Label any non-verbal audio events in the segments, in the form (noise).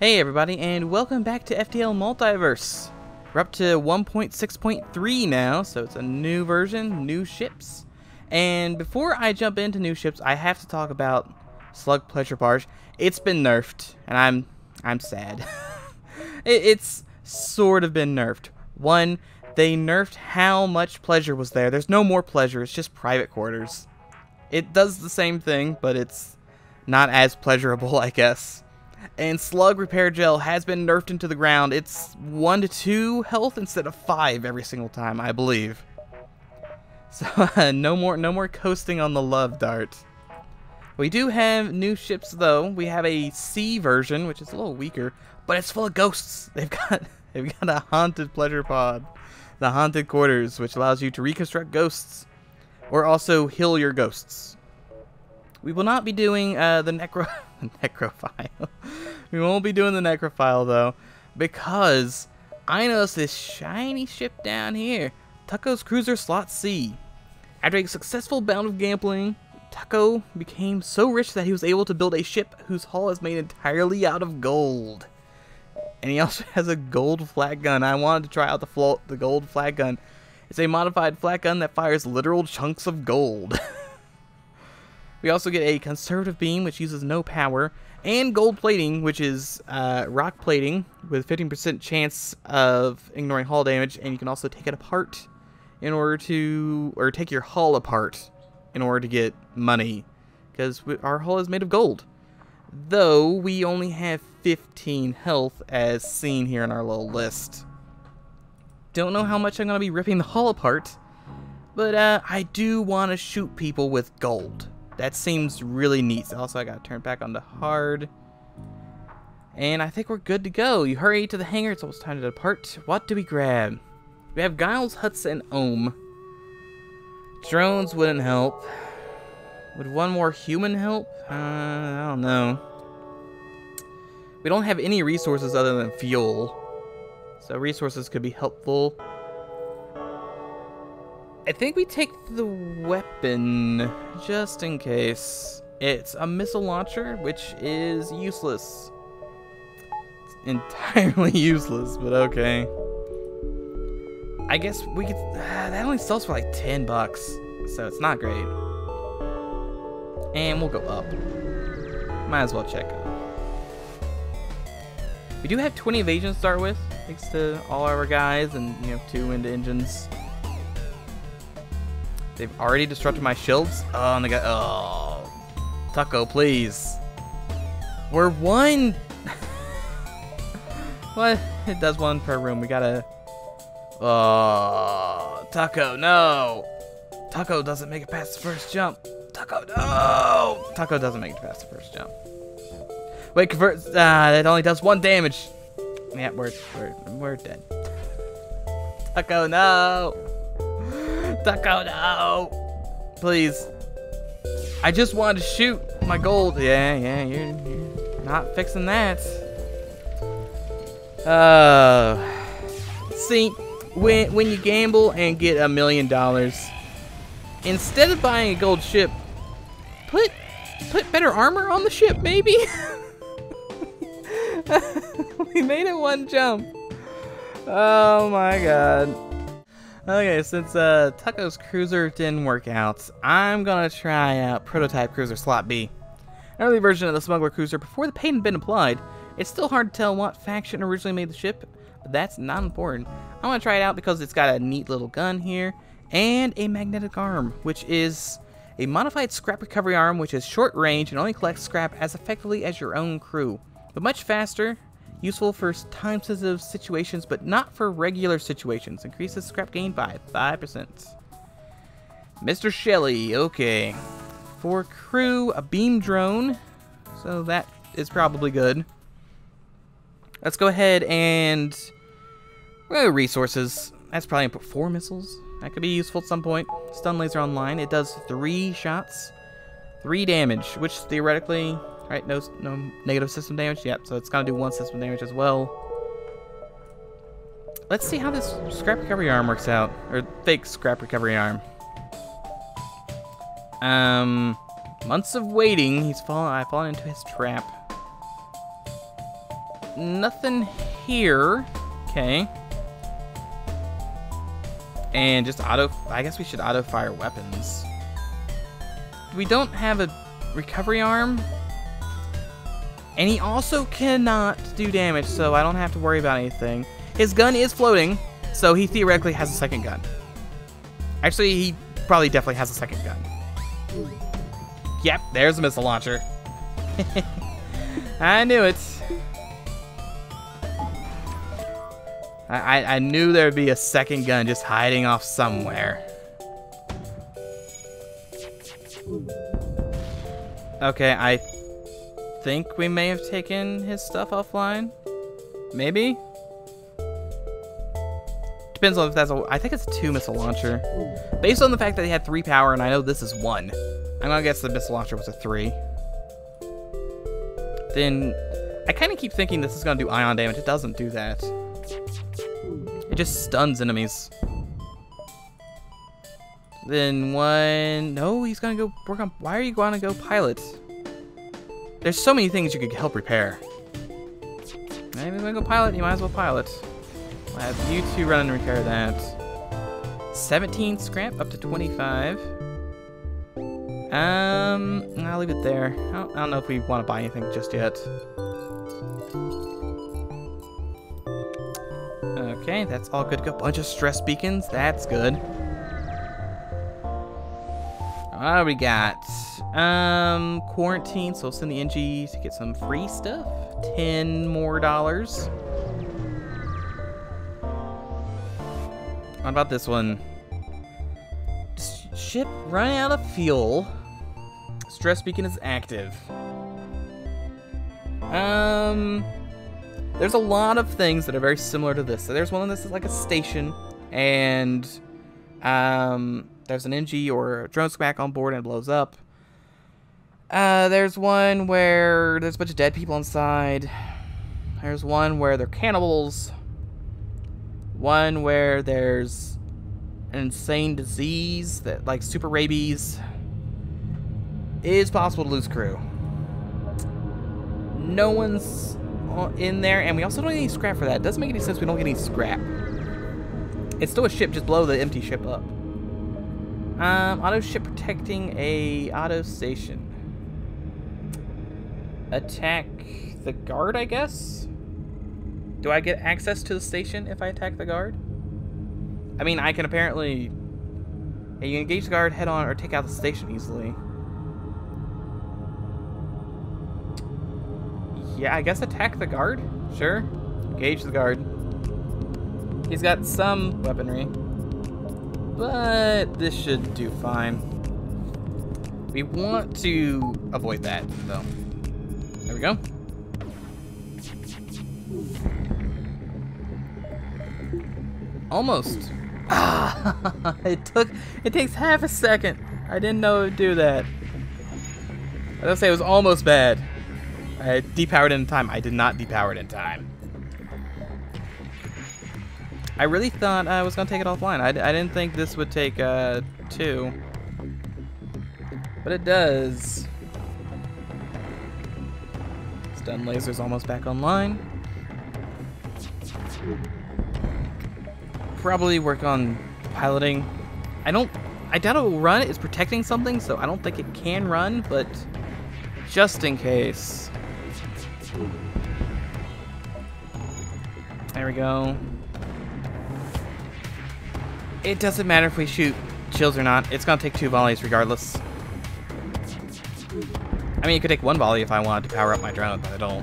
Hey everybody, and welcome back to FTL Multiverse. We're up to 1.6.3 now, so it's a new version, new ships. And before I jump into new ships, I have to talk about Slug Pleasure Barge. It's been nerfed, and I'm I'm sad. (laughs) it, it's sort of been nerfed. One, they nerfed how much pleasure was there. There's no more pleasure, it's just private quarters. It does the same thing, but it's not as pleasurable, (laughs) I guess. And Slug Repair Gel has been nerfed into the ground. It's 1 to 2 health instead of 5 every single time, I believe. So (laughs) no more no more coasting on the love dart. We do have new ships though. We have a C version, which is a little weaker, but it's full of ghosts. (laughs) They've got they've got a haunted pleasure pod, the haunted quarters, which allows you to reconstruct ghosts or also heal your ghosts. We will not be doing uh, the necro (laughs) (laughs) necrophile. (laughs) we won't be doing the necrophile though, because I noticed this shiny ship down here, Tucko's Cruiser Slot C. After a successful bout of gambling, Tucko became so rich that he was able to build a ship whose hull is made entirely out of gold. And he also (laughs) has a gold flak gun. I wanted to try out the, the gold flak gun. It's a modified flak gun that fires literal chunks of gold. We also get a conservative beam, which uses no power, and gold plating, which is uh, rock plating with 15% chance of ignoring hull damage, and you can also take it apart in order to, or take your hull apart in order to get money, because our hull is made of gold. Though we only have 15 health as seen here in our little list. Don't know how much I'm going to be ripping the hull apart, but uh, I do want to shoot people with gold. That seems really neat. Also, I got to turn back onto hard. And I think we're good to go. You hurry to the hangar. It's almost time to depart. What do we grab? We have Giles, Huts, and Ohm. Drones wouldn't help. Would one more human help? Uh, I don't know. We don't have any resources other than fuel. So resources could be helpful. I think we take the weapon, just in case. It's a missile launcher, which is useless. It's (laughs) entirely useless, but okay. I guess we could... Uh, (sighs) that only sells for like 10 bucks, so it's not great. And we'll go up. Might as well check. We do have 20 evasion to start with, thanks to all our guys and, you know, two into engines. They've already disrupted my shields. Oh, and they got. Oh. Tucko, please. We're one. (laughs) what? It does one per room. We gotta. Oh. Tucko, no. Tucko doesn't make it past the first jump. Tucko, no. Tucko doesn't make it past the first jump. Wait, convert. Ah, that only does one damage. Yeah, we're, we're, we're dead. Tucko, no. Tucko, no! Please. I just wanted to shoot my gold. Yeah, yeah, you're, you're not fixing that. Uh, see, when, when you gamble and get a million dollars, instead of buying a gold ship, put put better armor on the ship, maybe? (laughs) we made it one jump. Oh my god. Okay, since uh, Tucko's Cruiser didn't work out, I'm gonna try out Prototype Cruiser Slot B. An early version of the Smuggler Cruiser before the paint had been applied. It's still hard to tell what faction originally made the ship, but that's not important. I want to try it out because it's got a neat little gun here, and a magnetic arm, which is a modified scrap recovery arm which is short range and only collects scrap as effectively as your own crew, but much faster Useful for time-sensitive situations, but not for regular situations. Increases scrap gain by 5%. Mr. Shelley, okay. For crew, a beam drone. So that is probably good. Let's go ahead and... Resources. That's probably input four missiles. That could be useful at some point. Stun laser online. It does three shots. Three damage, which theoretically Right, no, no negative system damage? Yep, so it's gonna do one system damage as well. Let's see how this scrap recovery arm works out. Or fake scrap recovery arm. Um, months of waiting. He's fallen. I've fallen into his trap. nothing here. Okay. And just auto... I guess we should auto-fire weapons. We don't have a recovery arm. And he also cannot do damage, so I don't have to worry about anything. His gun is floating, so he theoretically has a second gun. Actually, he probably definitely has a second gun. Yep, there's a missile launcher. (laughs) I knew it. I, I, I knew there would be a second gun just hiding off somewhere. Okay, I think we may have taken his stuff offline. Maybe? Depends on if that's a... I think it's two missile launcher. Based on the fact that he had three power, and I know this is one. I'm gonna guess the missile launcher was a three. Then... I kind of keep thinking this is gonna do ion damage. It doesn't do that. It just stuns enemies. Then one... No, he's gonna go work on... Why are you gonna go pilot? There's so many things you could help repair. Maybe we're gonna go pilot, you might as well pilot. I'll have you two run and repair that. 17 scrap up to 25. Um, I'll leave it there. I don't, I don't know if we want to buy anything just yet. Okay, that's all good to go. Bunch of stress beacons. That's good. What we got? Um, quarantine. So we'll send the Engi to get some free stuff. Ten more dollars. What about this one? Ship run out of fuel. Stress beacon is active. Um, there's a lot of things that are very similar to this. So there's one of this is like a station, and um, there's an Engi or a drone smack on board and blows up. Uh, there's one where there's a bunch of dead people inside. There's one where they're cannibals. One where there's an insane disease that, like super rabies, it is possible to lose crew. No one's in there, and we also don't get any scrap for that. It doesn't make any sense we don't get any scrap. It's still a ship, just blow the empty ship up. Um, auto ship protecting a auto station. Attack the guard, I guess? Do I get access to the station if I attack the guard? I mean, I can apparently... Yeah, you engage the guard head on or take out the station easily. Yeah, I guess attack the guard? Sure. Engage the guard. He's got some weaponry. But this should do fine. We want to avoid that, though. There we go. Almost. (laughs) Ah, (laughs) it took, it takes half a second. I didn't know it would do that. I was say it was almost bad. I depowered in time. I did not depower it in time. I really thought I was to take it offline. I, I didn't think this would take uh, two. But it does. Stun laser's almost back online. Probably work on piloting. I don't... I doubt it will run. It's protecting something, so I don't think it can run, but just in case. There we go. It doesn't matter if we shoot chills or not. It's gonna take two volleys regardless. I mean, it could take one volley if I wanted to power up my drone, but I don't.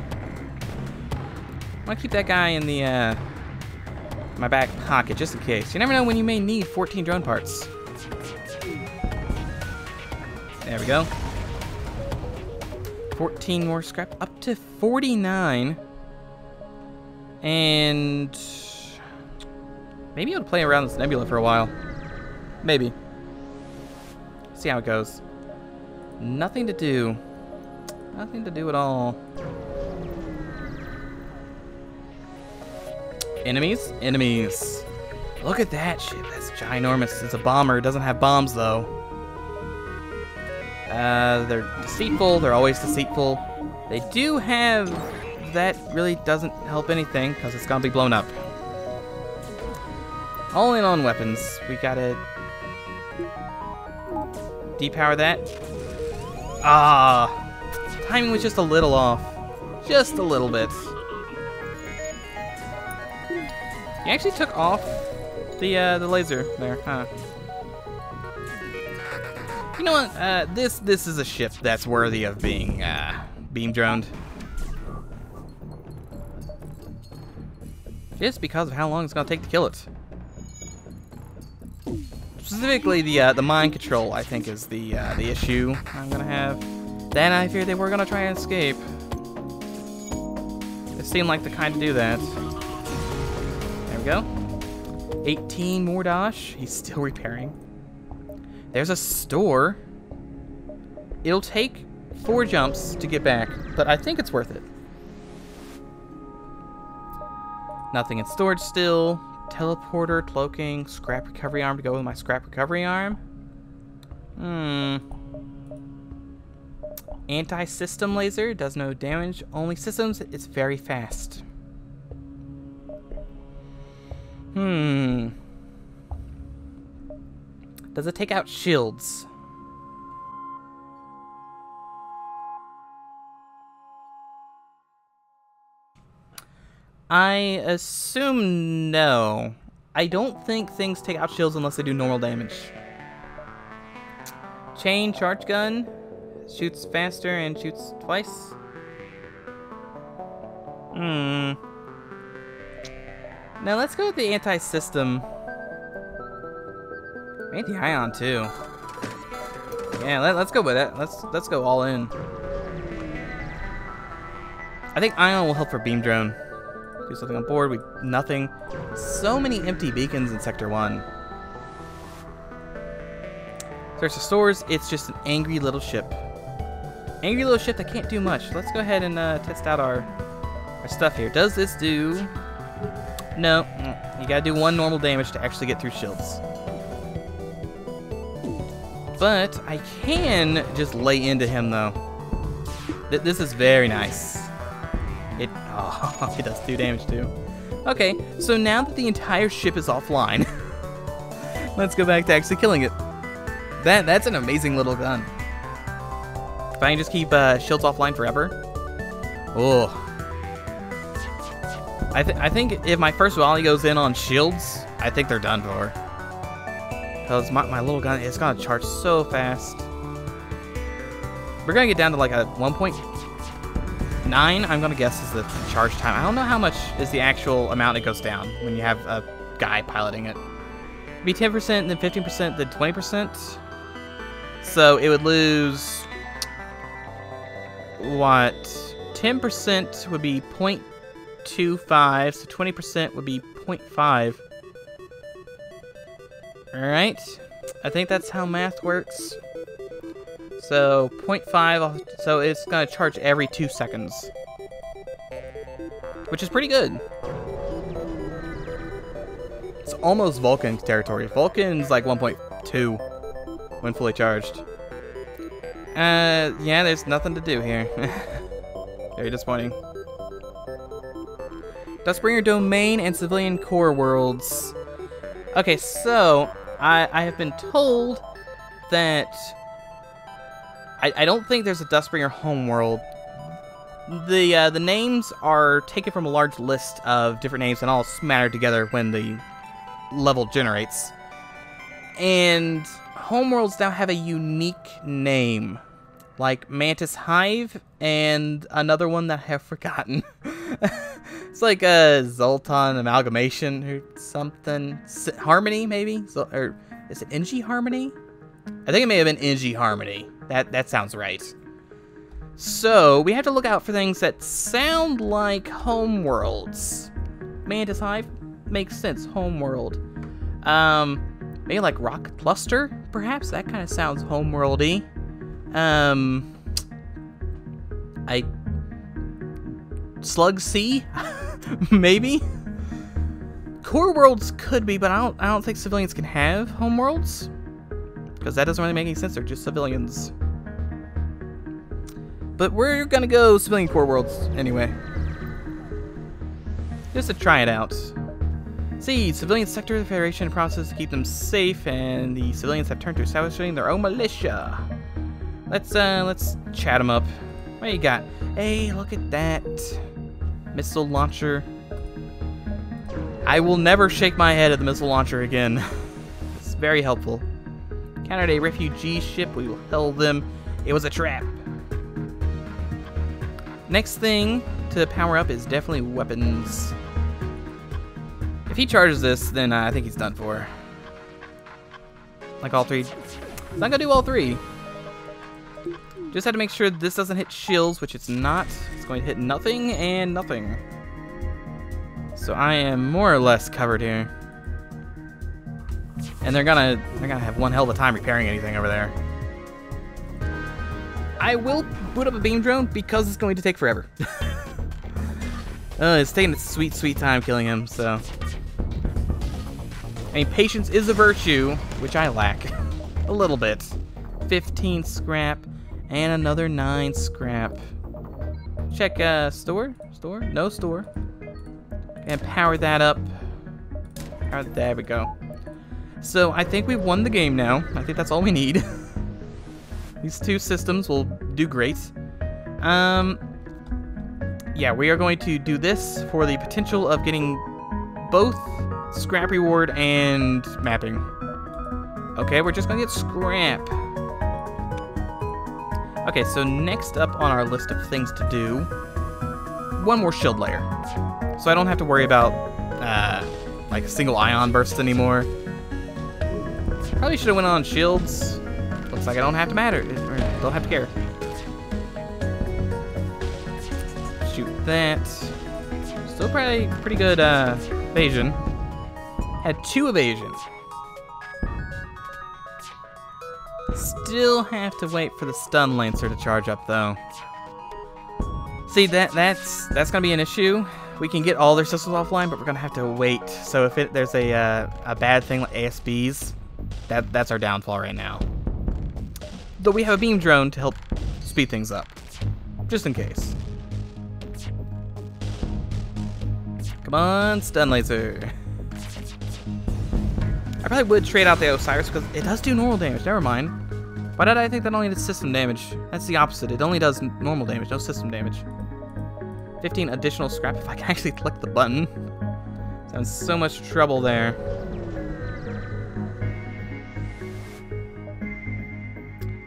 I want to keep that guy in the, uh, my back pocket, just in case. You never know when you may need 14 drone parts. There we go. 14 more scrap, up to 49. And maybe I'll play around this nebula for a while. Maybe. See how it goes. Nothing to do. Nothing to do at all. Enemies? Enemies. Look at that shit. That's ginormous. It's a bomber. It doesn't have bombs, though. Uh, they're deceitful. They're always deceitful. They do have that really doesn't help anything because it's gonna be blown up. All in on weapons. We gotta depower that. Ah, timing was just a little off. Just a little bit. He actually took off the uh, the laser there, huh? You know what? Uh, this this is a ship that's worthy of being uh, beam droned. Just because of how long it's gonna take to kill it. Specifically, the uh, the mind control I think is the uh, the issue I'm gonna have. Then I fear they were gonna try and escape. They seem like the kind to do that. There we go. 18 more dash. He's still repairing. There's a store. It'll take four jumps to get back, but I think it's worth it. Nothing in storage still. Teleporter, cloaking, scrap recovery arm to go with my scrap recovery arm. Hmm. Anti-system laser does no damage. Only systems. It's very fast. Hmm. Does it take out shields? I assume no. I don't think things take out shields unless they do normal damage. Chain charge gun shoots faster and shoots twice. Hmm. Now let's go with the anti-system. Anti-ion too. Yeah, let, us go with it. Let's let's go all in. I think ion will help for beam drone. Do something on board. We nothing. So many empty beacons in Sector 1. Search the stores. It's just an angry little ship. Angry little ship that can't do much. Let's go ahead and uh, test out our, our stuff here. Does this do... No. Mm, you gotta do one normal damage to actually get through shields. But I can just lay into him, though. Th this is very nice. (laughs) Oh, does do damage too. Okay, so now that the entire ship is offline, (laughs) let's go back to actually killing it. That That's an amazing little gun. If I can just keep uh, shields offline forever. Oh. I, th I think if my first volley goes in on shields, I think they're done for. Because my, my little gun, it's gonna charge so fast. We're gonna get down to like a 1.9, I'm gonna guess is the charge time. I don't know how much is the actual amount it goes down when you have a guy piloting it. Be 10%, then 15%, then 20%. So it would lose, what, 10% would be 0.25, so 20% would be 0.5. Alright, I think that's how math works. So 0.5, so it's gonna charge every two seconds. Which is pretty good. It's almost Vulcan territory. Vulcan's like 1.2 when fully charged. Uh, yeah, there's nothing to do here. (laughs) Very disappointing. Dustbringer Domain and Civilian Core Worlds. Okay, so I, I have been told that I, I don't think there's a Dustbringer homeworld. The uh, the names are taken from a large list of different names and all smattered together when the level generates. And homeworlds now have a unique name, like Mantis Hive and another one that I have forgotten. (laughs) it's like a Zoltan amalgamation or something. Harmony, maybe? So, or is it Engi Harmony? I think it may have been Engi Harmony. That that sounds right. So we have to look out for things that sound like homeworlds. Mantis Hive makes sense. Homeworld. Um, maybe like Rock Cluster, perhaps. That kind of sounds homeworldy. Um, I Slug Sea? (laughs) maybe. Core worlds could be, but I don't. I don't think civilians can have homeworlds because that doesn't really make any sense. They're just civilians. But we're gonna go civilian core worlds anyway. just to try it out. See, civilian sector of the Federation promises to keep them safe, and the civilians have turned to establishing their own militia. Let's uh, let's chat them up. What you got? Hey, look at that missile launcher. I will never shake my head at the missile launcher again. (laughs) it's very helpful. Countered a refugee ship. We will hell them. It was a trap. Next thing to power up is definitely weapons. If he charges this, then I think he's done for. Like all three. It's not gonna do all three. Just had to make sure this doesn't hit shields, which it's not. It's going to hit nothing and nothing. So I am more or less covered here. And they're gonna they're gonna have one hell of a time repairing anything over there. I will boot up a beam drone because it's going to take forever. (laughs) uh, it's taking its sweet, sweet time killing him, so. I mean, patience is a virtue, which I lack. (laughs) a little bit. 15 scrap, and another 9 scrap. Check, uh, store? Store? No store. And power that up. Power, there we go. So, I think we've won the game now. I think that's all we need. (laughs) These two systems will do great. Um, yeah, we are going to do this for the potential of getting both scrap reward and mapping. Okay, we're just gonna get scrap. Okay, so next up on our list of things to do, one more shield layer. So I don't have to worry about, uh, like single ion bursts anymore. Probably should have went on shields. Looks like I don't have to matter, don't have to care. Shoot that. Still probably pretty good uh, evasion. Had two evasions. Still have to wait for the stun laser to charge up though. See that that's that's gonna be an issue. We can get all their systems offline, but we're gonna have to wait. So if it, there's a uh, a bad thing like ASBs, that that's our downfall right now though we have a beam drone to help speed things up, just in case. Come on, stun laser. I probably would trade out the Osiris because it does do normal damage. Never mind. Why did I think that only did system damage? That's the opposite. It only does normal damage, no system damage. 15 additional scrap if I can (laughs) actually click the button. So I'm in so much trouble there.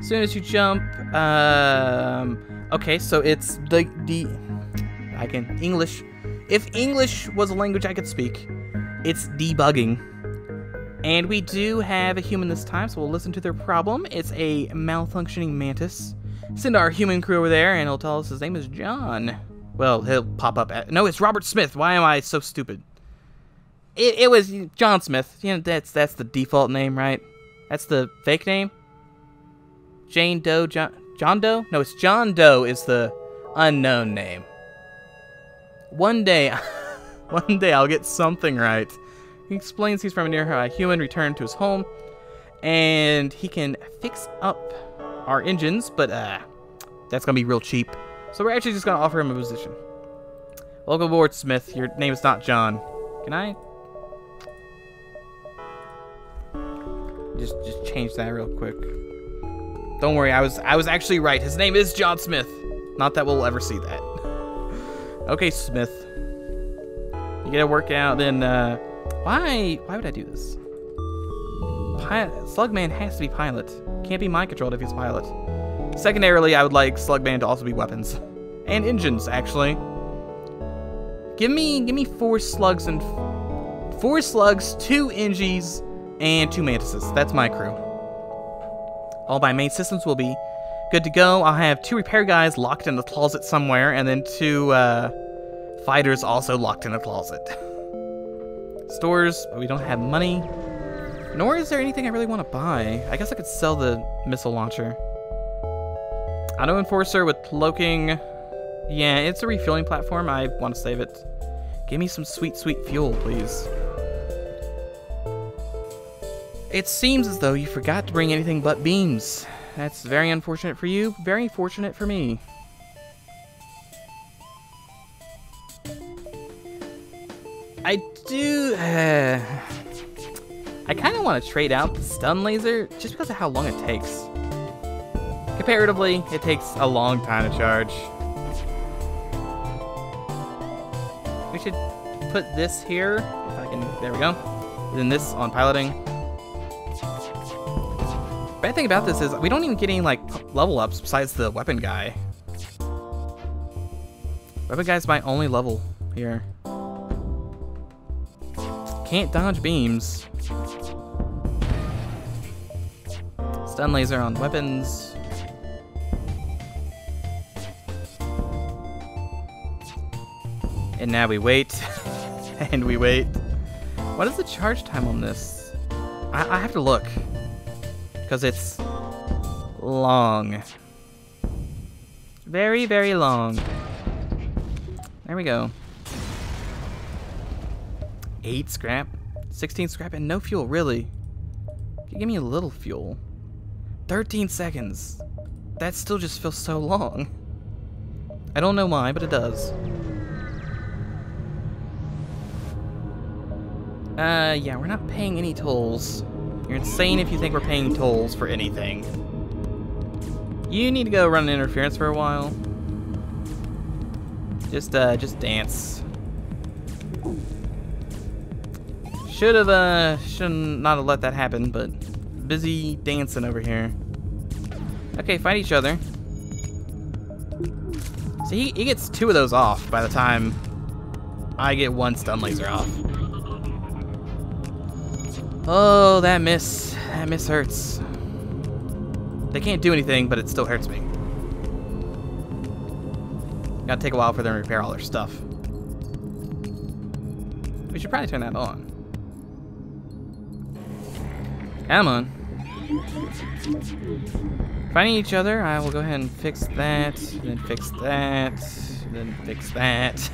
Soon as you jump, um, okay, so it's the, the, I can, English. If English was a language I could speak, it's debugging. And we do have a human this time, so we'll listen to their problem. It's a malfunctioning mantis. Send our human crew over there, and he'll tell us his name is John. Well, he'll pop up. At, no, it's Robert Smith. Why am I so stupid? It, it was John Smith. You know, that's that's the default name, right? That's the fake name. Jane Doe, John, John Doe? No, it's John Doe is the unknown name. One day, (laughs) one day I'll get something right. He explains he's from near a human returned to his home, and he can fix up our engines, but uh, that's gonna be real cheap. So we're actually just gonna offer him a position. Welcome aboard, Smith. Your name is not John. Can I? Just, just change that real quick. Don't worry, I was I was actually right. His name is John Smith. Not that we'll ever see that. (laughs) okay, Smith. You get a workout, then uh why why would I do this? Pilot, Slugman has to be pilot. Can't be mind controlled if he's pilot. Secondarily, I would like Slugman to also be weapons. And engines, actually. Give me give me four slugs and four slugs, two Engies, and two mantises. That's my crew. All my main systems will be good to go. I'll have two repair guys locked in the closet somewhere, and then two uh, fighters also locked in a closet. (laughs) Stores, but we don't have money. Nor is there anything I really want to buy. I guess I could sell the missile launcher. Auto Enforcer with cloaking. Yeah, it's a refueling platform. I want to save it. Give me some sweet, sweet fuel, please. It seems as though you forgot to bring anything but beams. That's very unfortunate for you, very fortunate for me. I do... Uh, (sighs) I kind of want to trade out the stun laser just because of how long it takes. Comparatively, it takes a long time to charge. We should put this here, if I can, there we go. then this on piloting. Bad thing about this is we don't even get any like level ups besides the weapon guy. Weapon guy's my only level here. Can't dodge beams. Stun laser on weapons. And now we wait. (laughs) and we wait. What is the charge time on this? I, I have to look. Because it's long. Very, very long. There we go. 8 scrap, 16 scrap, and no fuel, really. Give me a little fuel. 13 seconds. That still just feels so long. I don't know why, but it does. Uh, yeah, we're not paying any tolls. You're insane if you think we're paying tolls for anything. You need to go run an interference for a while. Just, uh, just dance. Should have, uh, should not have let that happen, but busy dancing over here. Okay, fight each other. So he, he gets two of those off by the time I get one stun laser off. Oh, that miss. That miss hurts. They can't do anything, but it still hurts me. Gotta take a while for them to repair all their stuff. We should probably turn that on. Come on. Finding each other, I will go ahead and fix that, then fix that, then fix that.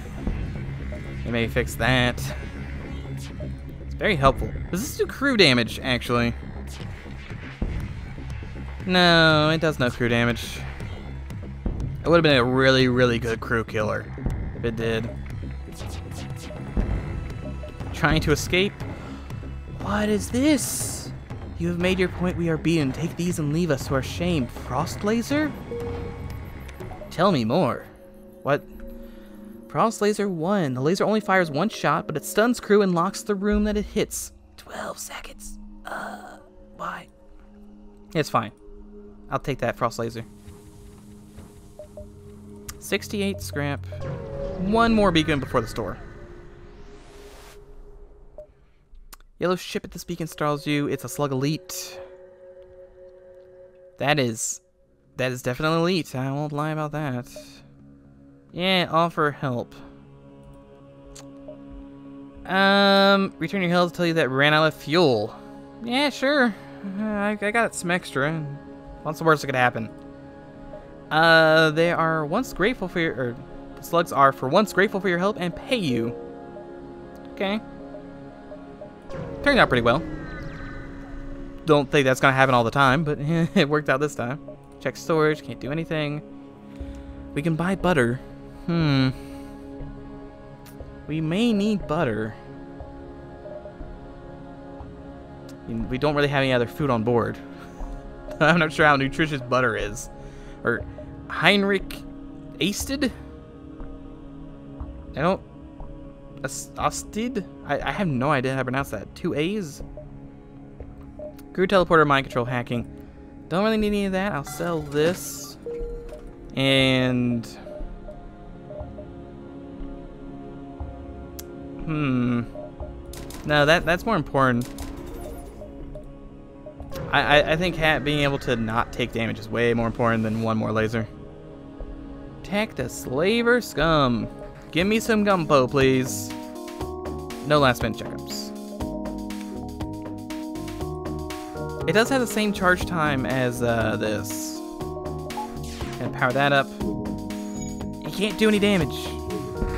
And (laughs) maybe fix that. Very helpful. Does this do crew damage, actually? No, it does no crew damage. It would have been a really, really good crew killer if it did. Trying to escape? What is this? You have made your point we are beaten. Take these and leave us to our shame. Frost laser? Tell me more. What Frost Laser 1. The laser only fires one shot, but it stuns crew and locks the room that it hits. 12 seconds. Uh, why? It's fine. I'll take that Frost Laser. 68 scrap. One more beacon before the store. Yellow ship at this beacon startles you. It's a slug elite. That is... That is definitely elite. I won't lie about that. Yeah, offer help. Um, return your health to tell you that ran out of fuel. Yeah, sure. I, I got some extra. What's the worst that could happen? Uh, they are once grateful for your, or the slugs are for once grateful for your help and pay you. Okay. Turned out pretty well. Don't think that's gonna happen all the time, but (laughs) it worked out this time. Check storage, can't do anything. We can buy butter. Hmm. We may need butter. We don't really have any other food on board. (laughs) I'm not sure how nutritious butter is. Or Heinrich Asted? I don't... Astid? I, I have no idea how to pronounce that. Two A's? Crew teleporter mind control hacking. Don't really need any of that. I'll sell this. And... Hmm. No, that that's more important. I, I, I think being able to not take damage is way more important than one more laser. Attack the slaver scum. Give me some gumbo, please. No last minute checkups. It does have the same charge time as uh, this. Gonna power that up. You can't do any damage.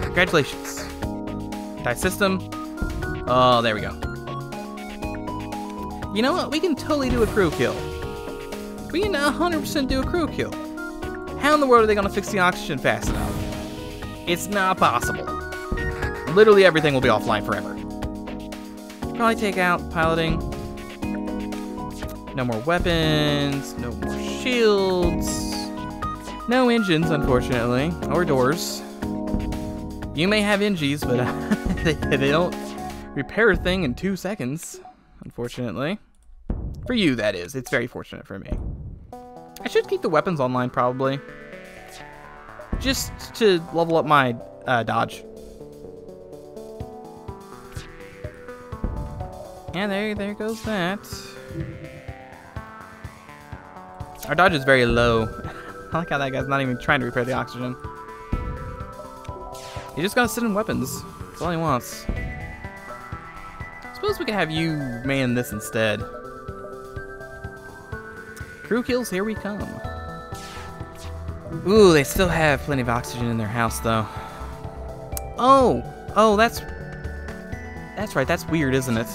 Congratulations. Die system. Oh, there we go. You know what? We can totally do a crew kill. We can 100% do a crew kill. How in the world are they going to fix the oxygen fast enough? It's not possible. literally everything will be offline forever. Probably take out piloting. No more weapons, no more shields. No engines, unfortunately, or doors. You may have Engis, but (laughs) (laughs) they, they don't repair a thing in two seconds, unfortunately. For you, that is. It's very fortunate for me. I should keep the weapons online, probably. Just to level up my uh, dodge. And there, there goes that. Our dodge is very low. (laughs) I like how that guy's not even trying to repair the oxygen. He just gotta sit in weapons. That's all he wants. Suppose we could have you man this instead. Crew kills, here we come. Ooh, they still have plenty of oxygen in their house, though. Oh! Oh, that's... That's right, that's weird, isn't it?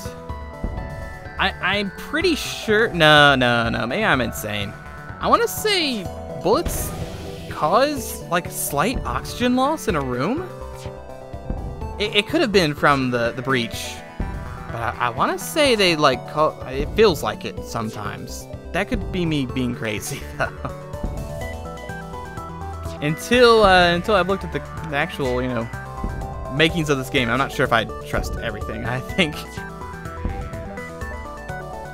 I, I'm pretty sure... No, no, no. Maybe I'm insane. I want to say bullets cause, like, slight oxygen loss in a room? It, it could have been from the, the breach. But I, I want to say they, like, call, it feels like it sometimes. That could be me being crazy, (laughs) though. until, uh, until I've looked at the, the actual, you know, makings of this game, I'm not sure if I trust everything. (laughs) I think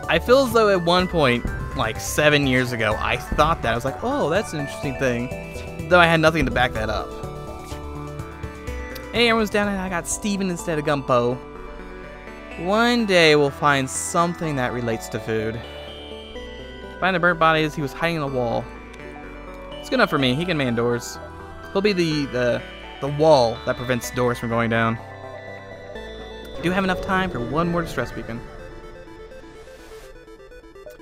I feel as though at one point, like seven years ago, I thought that. I was like, oh, that's an interesting thing. Though I had nothing to back that up. Hey, everyone's down and I got Steven instead of Gumpo. One day we'll find something that relates to food. Find the burnt bodies, he was hiding in the wall. It's good enough for me, he can man doors. He'll be the, the, the wall that prevents doors from going down. I do have enough time for one more distress beacon.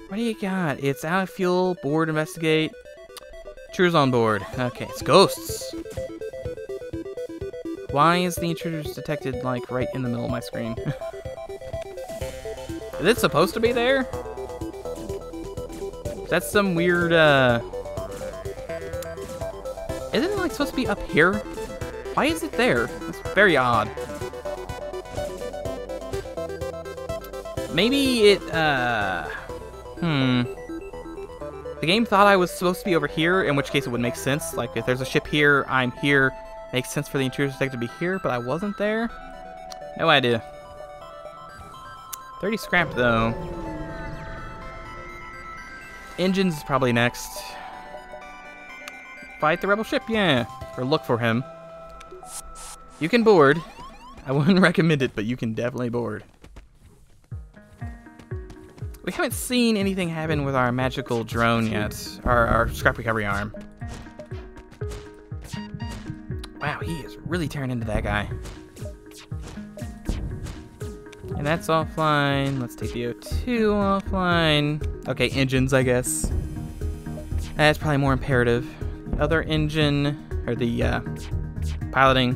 What do you got? It's out of fuel, board, investigate. Intruders on board. Okay, it's ghosts. Why is the intruders detected, like, right in the middle of my screen? (laughs) is it supposed to be there? That's some weird, uh... Isn't it, like, supposed to be up here? Why is it there? It's very odd. Maybe it, uh... Hmm. The game thought I was supposed to be over here, in which case it would make sense. Like, if there's a ship here, I'm here. Makes sense for the intruders detected to be here, but I wasn't there. No idea. 30 scrapped, though. Engines is probably next. Fight the rebel ship, yeah. Or look for him. You can board. I wouldn't (laughs) recommend it, but you can definitely board. We haven't seen anything happen with our magical drone yet. Our, our scrap recovery arm. Wow, he is really tearing into that guy. And that's offline. Let's take the O2 offline. Okay, engines, I guess. That's probably more imperative. The Other engine, or the uh, piloting,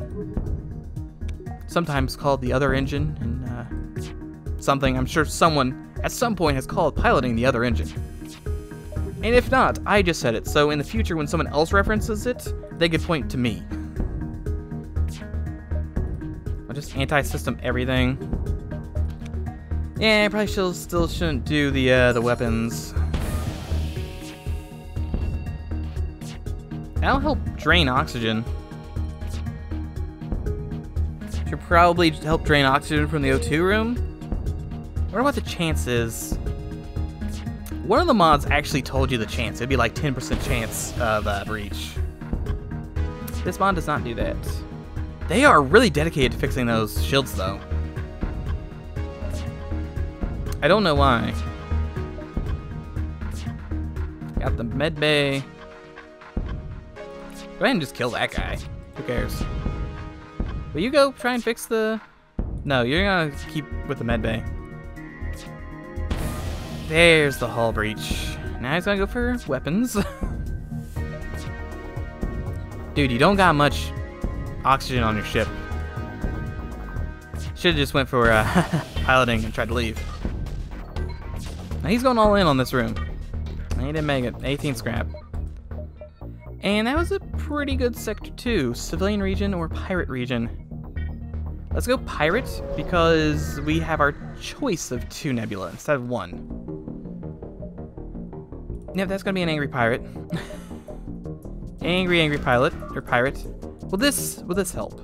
sometimes called the other engine, and uh, something I'm sure someone at some point has called piloting the other engine. And if not, I just said it, so in the future when someone else references it, they could point to me. Just anti-system everything. Yeah, I probably still, still shouldn't do the, uh, the weapons. That'll help drain oxygen. Should probably help drain oxygen from the O2 room wonder what the chance is. One of the mods actually told you the chance. It'd be like 10% chance of uh, breach. This mod does not do that. They are really dedicated to fixing those shields, though. I don't know why. Got the med bay. Go ahead and just kill that guy. Who cares? Will you go try and fix the... No, you're gonna keep with the med bay. There's the hull breach. Now he's gonna go for weapons. (laughs) Dude, you don't got much oxygen on your ship. Should've just went for uh, (laughs) piloting and tried to leave. Now he's going all in on this room. He didn't make it. 18 scrap. And that was a pretty good sector too. Civilian region or pirate region. Let's go pirate because we have our choice of two nebula instead of one. Yep, that's gonna be an angry pirate. (laughs) angry, angry pilot or pirate. Will this will this help?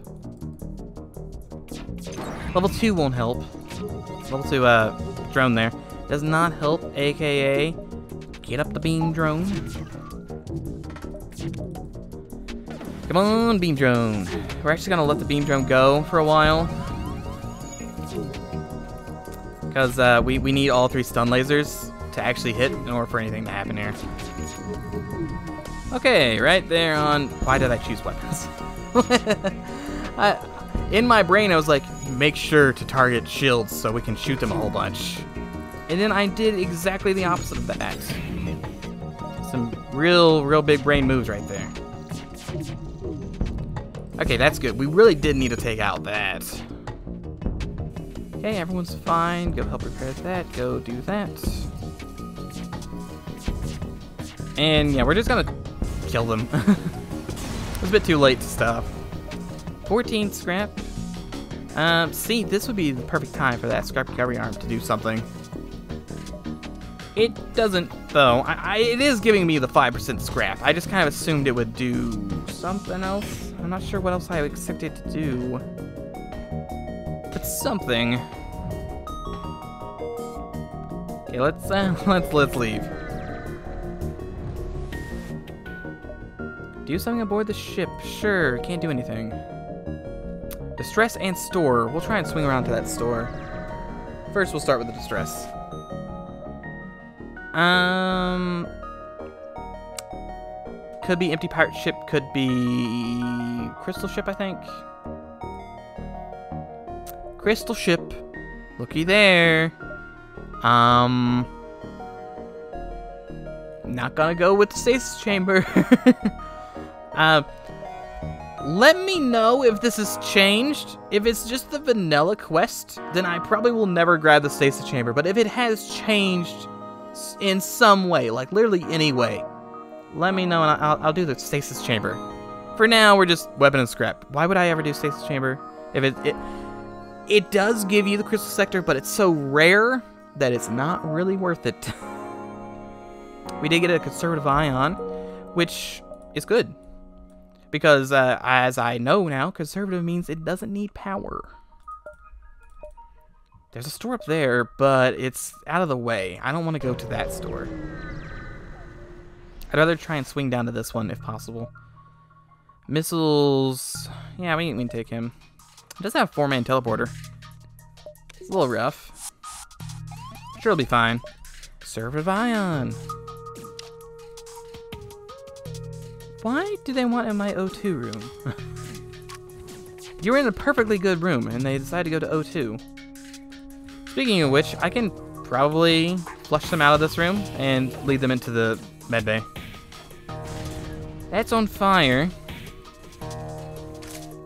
Level two won't help. Level two uh drone there does not help. AKA, get up the beam drone. Come on, beam drone. We're actually gonna let the beam drone go for a while. Because uh, we, we need all three stun lasers to actually hit in order for anything to happen here. Okay, right there on... Why did I choose weapons? (laughs) I, in my brain, I was like, make sure to target shields so we can shoot them a whole bunch. And then I did exactly the opposite of that. Some real, real big brain moves right there. Okay, that's good. We really did need to take out that. Okay, everyone's fine. Go help repair that. Go do that. And yeah, we're just gonna kill them. (laughs) it's a bit too late to stop. 14 scrap. Um, see, this would be the perfect time for that scrap recovery arm to do something. It doesn't, though. I, I, it is giving me the 5% scrap. I just kind of assumed it would do something else. I'm not sure what else I expected it to do. But something. Okay, let's uh, (laughs) let's let's leave. Do something aboard the ship. Sure, can't do anything. Distress and store. We'll try and swing around to that store. First, we'll start with the distress. Um, could be empty pirate ship. Could be crystal ship. I think. Crystal ship. Looky there. Um, not gonna go with the stasis chamber. (laughs) uh, let me know if this has changed. If it's just the vanilla quest, then I probably will never grab the stasis chamber. But if it has changed in some way, like literally any way, let me know and I'll, I'll do the stasis chamber. For now, we're just weapon and scrap. Why would I ever do stasis chamber? If it, it, it does give you the crystal sector, but it's so rare that it's not really worth it. (laughs) we did get a conservative ion, which is good. Because, uh, as I know now, conservative means it doesn't need power. There's a store up there, but it's out of the way. I don't want to go to that store. I'd rather try and swing down to this one if possible. Missiles... Yeah, we, we can take him. It does have four-man teleporter. It's a little rough. Sure, it'll be fine. Conservative ion. Why do they want in my O2 room? you were in a perfectly good room, and they decided to go to O2. Speaking of which, I can probably flush them out of this room and lead them into the medbay. That's on fire.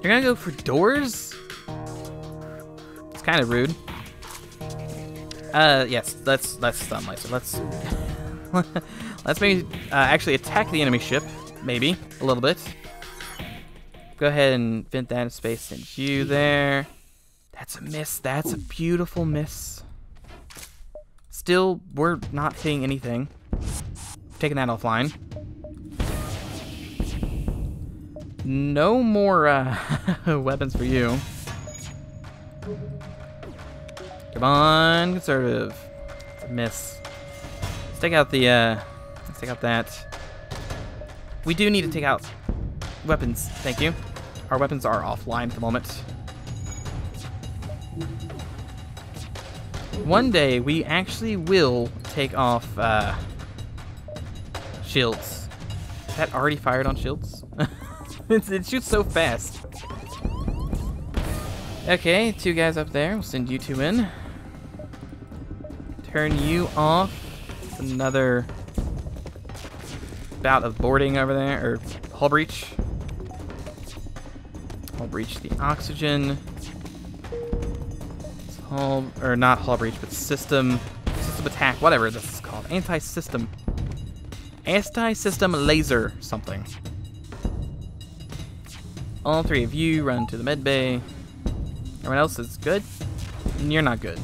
You're gonna go for doors? It's kind of rude. Uh, yes, let's let's stun laser. Let's (laughs) let's maybe uh, actually attack the enemy ship, maybe a little bit. Go ahead and vent that space and you there. That's a miss. That's a beautiful miss. Still, we're not hitting anything. Taking that offline. No more uh, (laughs) weapons for you. Come on, conservative. Miss. Let's take out the, uh, let's take out that. We do need to take out weapons, thank you. Our weapons are offline at the moment. One day, we actually will take off, uh, shields. Is that already fired on shields? (laughs) it shoots so fast. Okay, two guys up there. We'll send you two in. Turn you off. Another bout of boarding over there, or hull breach. Hull breach the oxygen. It's Hull, or not hull breach, but system, system attack, whatever this is called. Anti-system. Anti-system laser something. All three of you run to the med bay. Everyone else is good. You're not good.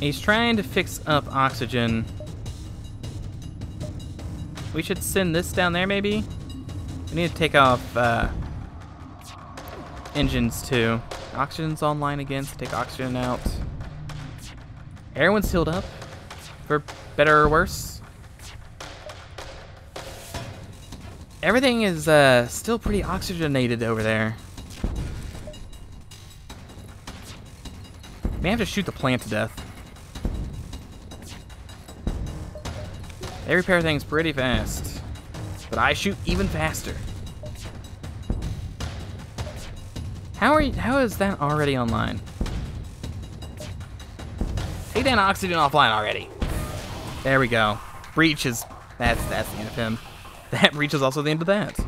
He's trying to fix up oxygen. We should send this down there, maybe? We need to take off uh, engines, too. Oxygen's online again, so take oxygen out. Everyone's healed up, for better or worse. Everything is uh, still pretty oxygenated over there. May have to shoot the plant to death. They repair things pretty fast. But I shoot even faster. How are you, how is that already online? Take that oxygen offline already. There we go. Breach is that's that's the end of him. (laughs) That breach is also the end of that.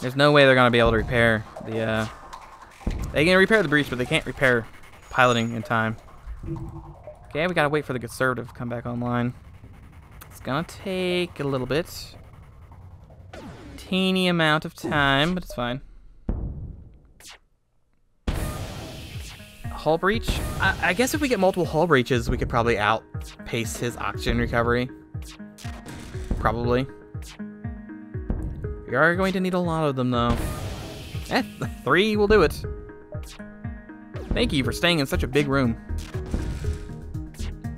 There's no way they're gonna be able to repair the uh they can repair the breach, but they can't repair piloting in time. Okay, we gotta wait for the conservative to come back online. It's gonna take a little bit. Teeny amount of time, but it's fine. Hull breach? I, I guess if we get multiple hull breaches, we could probably outpace his oxygen recovery. Probably. We are going to need a lot of them, though. Eh, three will do it. Thank you for staying in such a big room.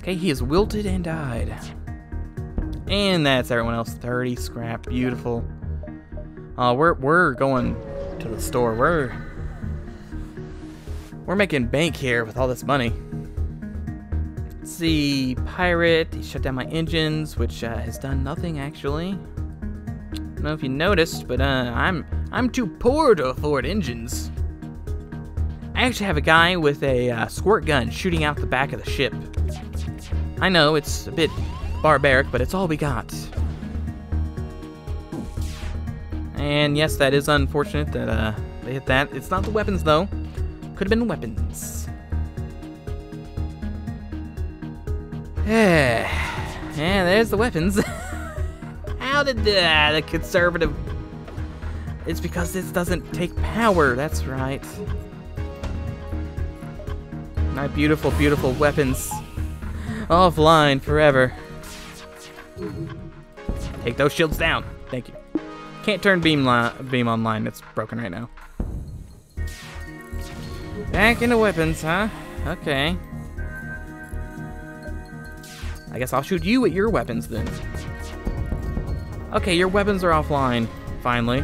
Okay, he is wilted and died. And that's everyone else. 30 scrap. Beautiful. Uh, we're, we're going to the store. We're we're making bank here with all this money. Let's see, pirate. He shut down my engines, which uh, has done nothing actually. I don't know if you noticed, but uh, I'm I'm too poor to afford engines. I actually have a guy with a uh, squirt gun shooting out the back of the ship. I know it's a bit barbaric, but it's all we got. And yes, that is unfortunate that uh, they hit that. It's not the weapons though. Could have been weapons. Yeah, there's the weapons. (laughs) How did the, uh, the conservative... It's because this doesn't take power, that's right. My beautiful, beautiful weapons. Offline forever. Take those shields down. Thank you. Can't turn beam, beam online. It's broken right now. Back into weapons, huh? Okay. I guess I'll shoot you at your weapons then. Okay, your weapons are offline, finally.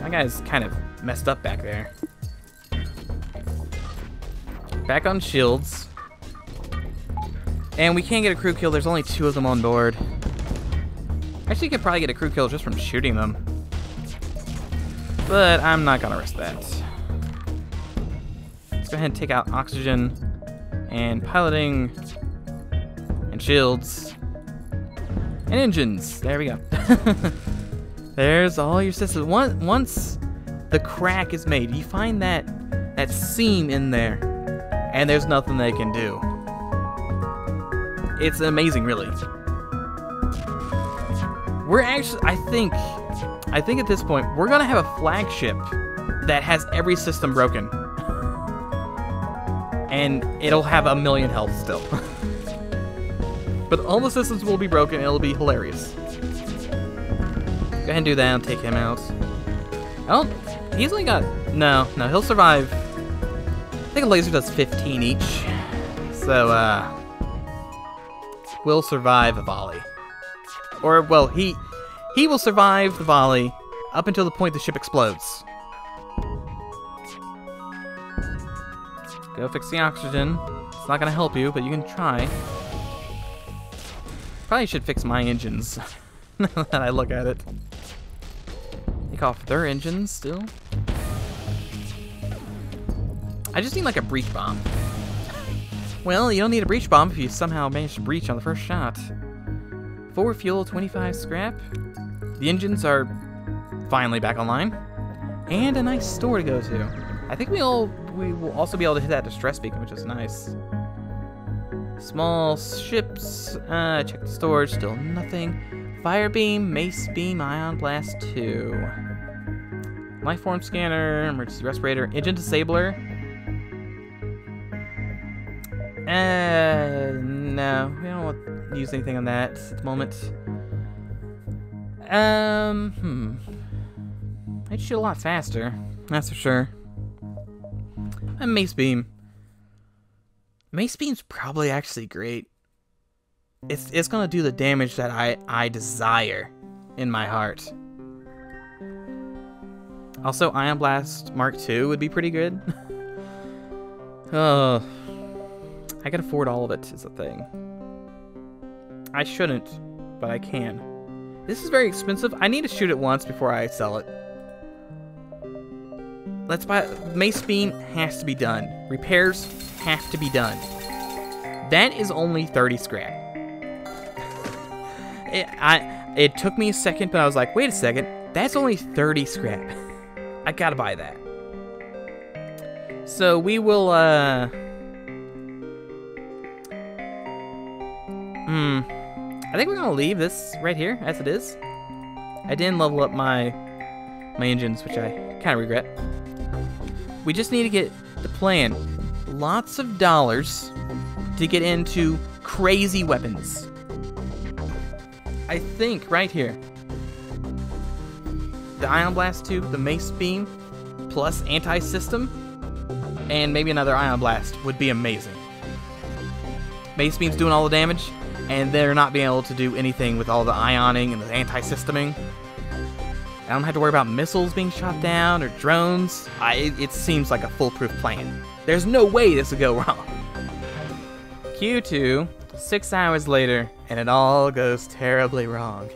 That guy's kind of messed up back there. Back on shields. And we can't get a crew kill, there's only two of them on board. Actually, you could probably get a crew kill just from shooting them. But I'm not gonna risk that. Let's go ahead and take out oxygen and piloting and shields and engines. There we go. (laughs) There's all your systems. Once the crack is made, you find that that seam in there, and there's nothing they can do. It's amazing, really. We're actually, I think, I think at this point, we're gonna have a flagship that has every system broken and it'll have a million health still. (laughs) but all the systems will be broken, it'll be hilarious. Go ahead and do that and take him out. Don't, he's only got, no, no, he'll survive. I think a laser does 15 each. So, uh, will survive a volley. Or, well, he, he will survive the volley up until the point the ship explodes. Go fix the oxygen. It's not gonna help you, but you can try. Probably should fix my engines. (laughs) now that I look at it. Take off their engines still. I just need like a breach bomb. Well, you don't need a breach bomb if you somehow manage to breach on the first shot. 4 fuel, 25 scrap. The engines are finally back online. And a nice store to go to. I think we all we will also be able to hit that distress beacon, which is nice. Small ships. Uh, check the storage. Still nothing. Fire beam, mace beam, ion blast two. Life form scanner, emergency respirator, engine disabler. Uh, no, we don't want to use anything on that at the moment. Um, hmm. I'd shoot a lot faster, that's for sure. A mace beam. Mace beam's probably actually great. It's it's gonna do the damage that I I desire in my heart. Also, Ion Blast Mark II would be pretty good. (laughs) oh, I can afford all of it. Is the thing. I shouldn't, but I can. This is very expensive. I need to shoot it once before I sell it. Let's buy Mace Beam has to be done. Repairs have to be done. That is only 30 scrap. (laughs) it, I, it took me a second, but I was like, wait a second. That's only 30 scrap. (laughs) I gotta buy that. So we will, uh... Hmm. I think we're gonna leave this right here, as it is. I didn't level up my my engines, which I kind of regret. We just need to get the plan. Lots of dollars to get into crazy weapons. I think right here. The Ion Blast Two, the Mace Beam, plus anti-system, and maybe another Ion Blast would be amazing. Mace Beam's doing all the damage, and they're not being able to do anything with all the ioning and the anti-systeming. I don't have to worry about missiles being shot down or drones. I, it seems like a foolproof plan. There's no way this would go (laughs) wrong. Q2, six hours later, and it all goes terribly wrong.